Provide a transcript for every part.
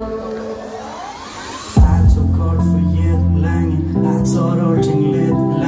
I took her for yet I taught her to live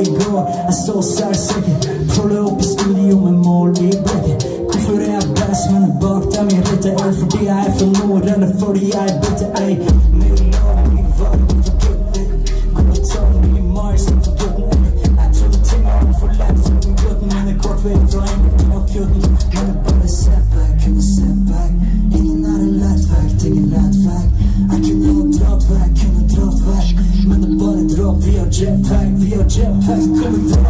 I går Jag såsar säkert Trollar upp i studio med mål i bläcket it är jag bäst men är bakta min rätta är för det jag är från Norden och för det jag är bättre jail. Killing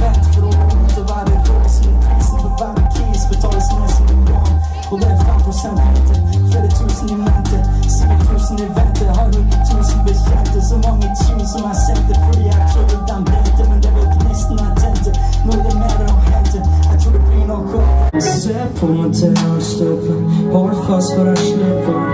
klær for å måtte være voksen. Prisen for hver kis betales ned som en lån. Og det er 5 rente, flere tusen i mente. 7000 i vente, har hundre tusen bekjente. Så mange tune som jeg sendte fordi jeg trodde den brente. Men det var gnisten jeg tente. Nå er det mer å hente. Jeg tror det blir noe godt. Se på meg til jeg stopper. Hold fast for jeg slipper.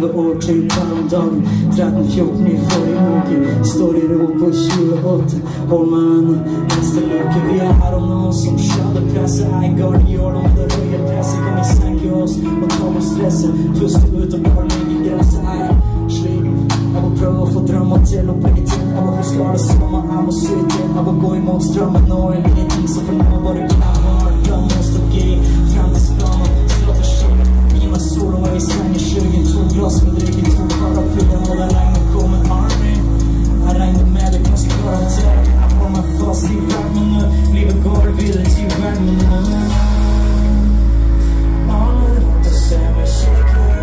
20 år tre timer om dagen. 13-14 i forrige uke Står i ro på 28 Hold meg an neste løke Vi er her om noen som skjønner presset. Er gardiol om det røye presset. Kan vi senke oss og ta med stresset? Puste ut og bare legge gresset. Er slik Jeg må prøve å få drømmer til å bli til. Jeg må huske hva det samme. Jeg må sitte Jeg må gå imot strømmen. Nå En liten så for nå bare knær Sola i svänger 22 glas med dryck i två paraplyer Håller regn och kommer army. Jag regner med det kanske klarar det Jag har mig fast i värmen nu Lever galet vidare till värmen nu Allt du ser mig kikar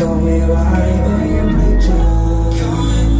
Kom i varje ögonblick Kom i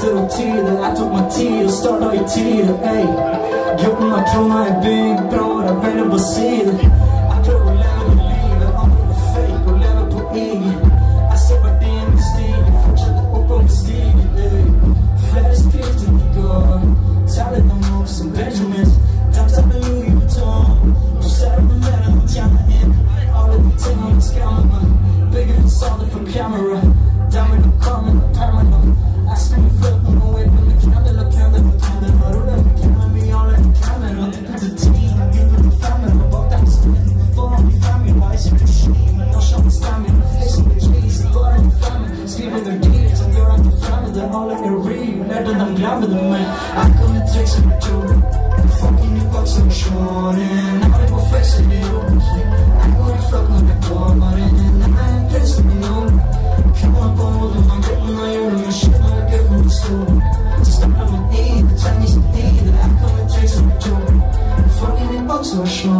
라트로 티를 I took my tears start 너의 티를 Ay 기억만 기억나의 I'm it available seed them all I can read Better than gambling, man I couldn't take some children Fucking you got some short And all they were facing it I couldn't fuck on the door But it didn't end, please me know Come on, bold, I'm not getting my own I'm shit, I'm from the story Just I'm on my knee, the Chinese need I couldn't take some children Fucking box got some short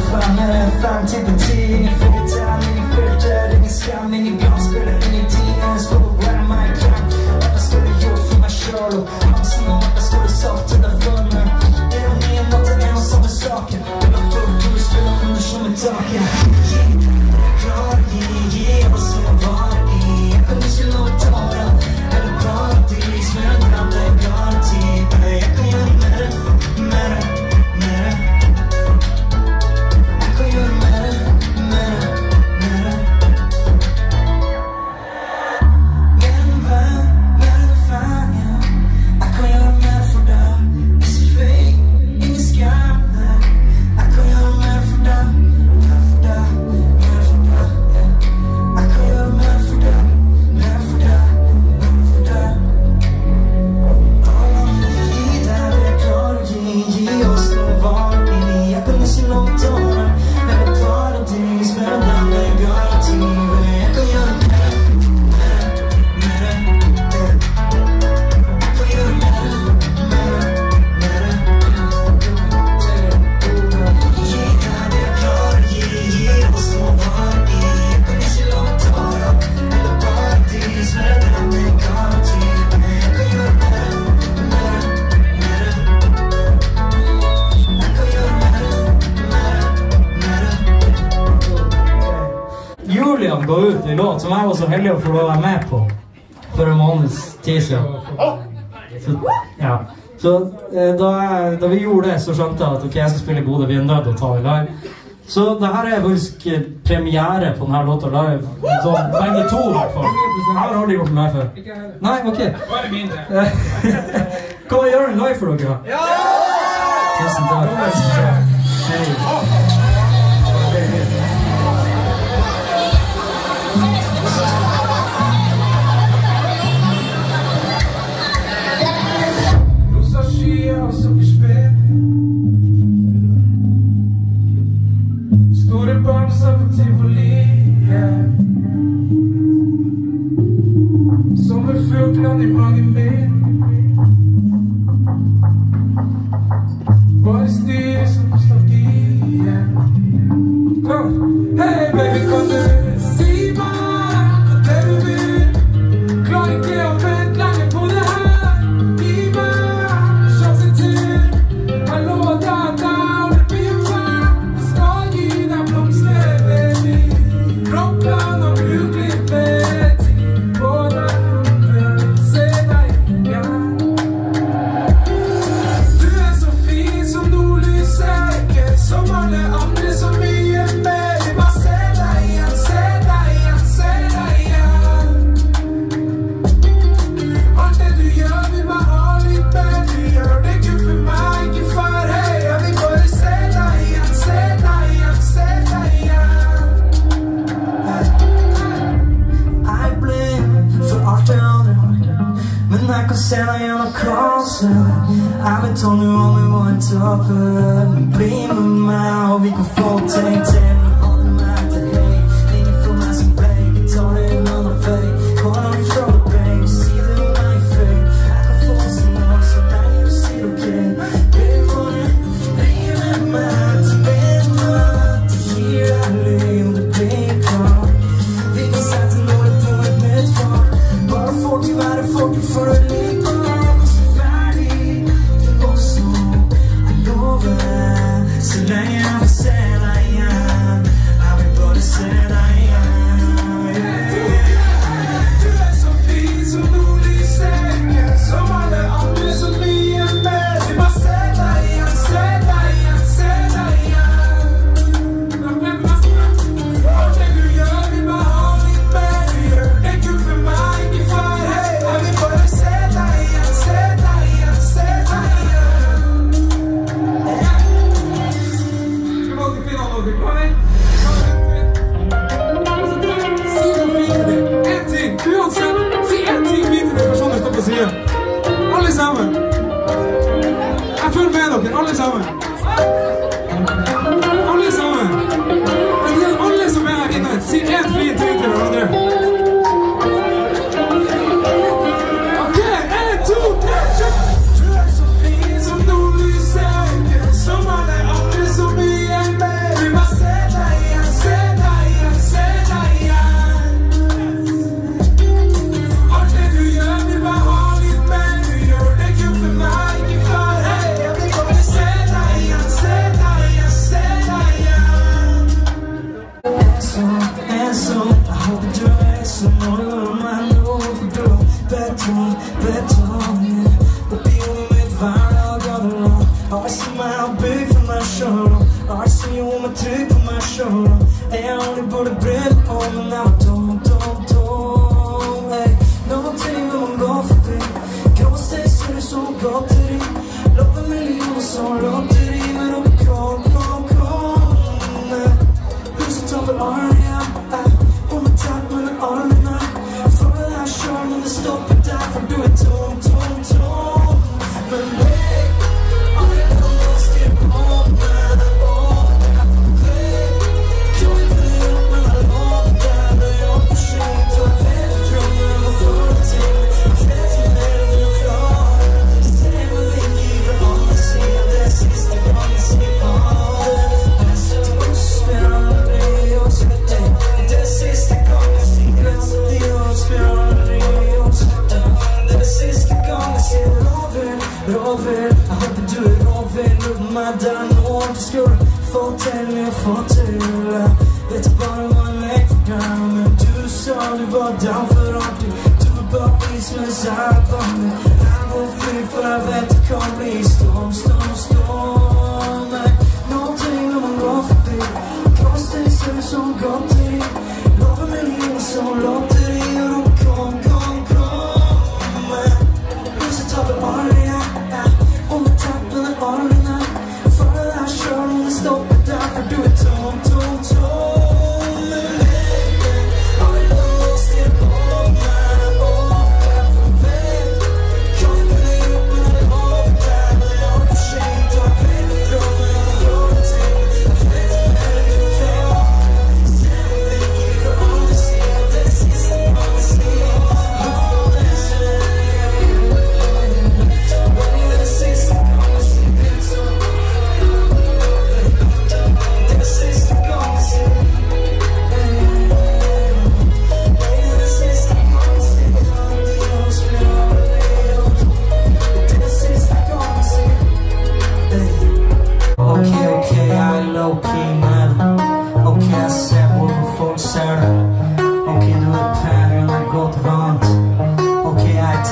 I'm fantasy, fantasy, fantasy, fantasy, fantasy, så heldig å få lov å være med på for en måneds tid siden. Så, ja. så eh, da, da, vi gjorde det, så skjønte jeg at ok, jeg skal spille Bodø. Vi er nødt til å ta det live. Så det her er faktisk eh, premiere på denne låta live. Så begge to, i hvert fall. Her har aldri gjort meg før. Nei, OK. Bare mindre. Kan vi gjøre en live for dere? Ja! Tusen takk. Hei.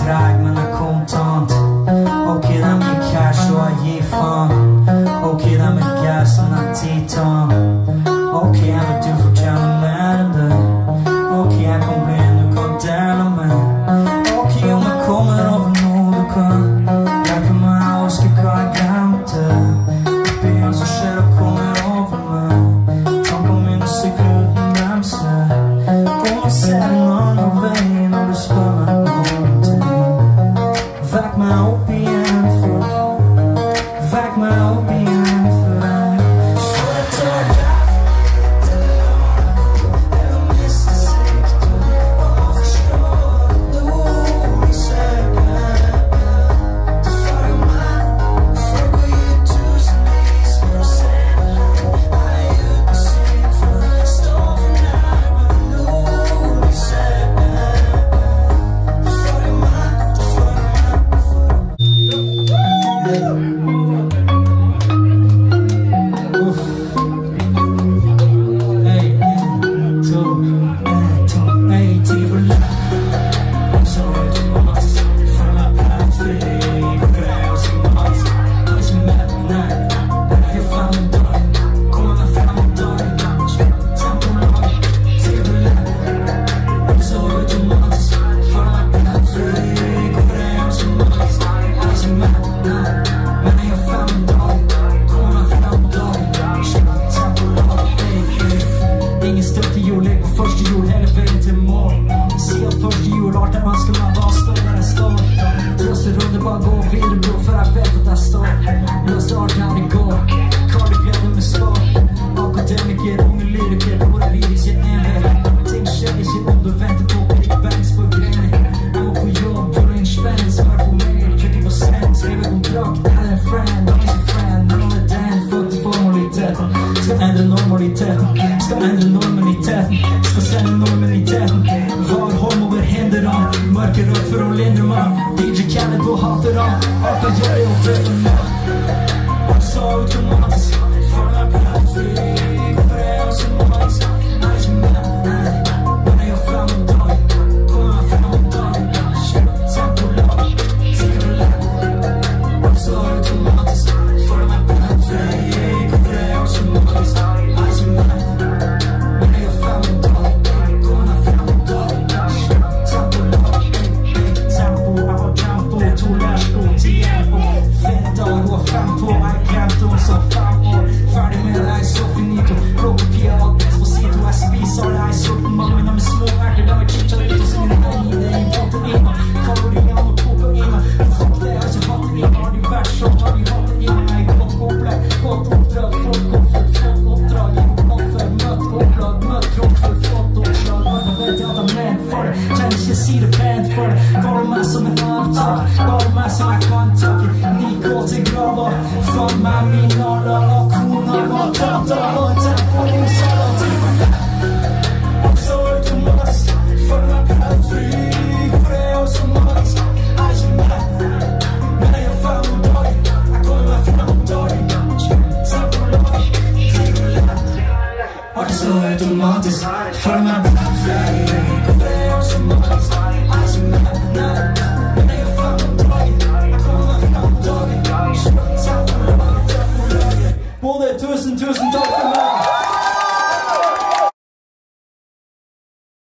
vraag, maar dan komt tand. Ook in aan je cash, waar.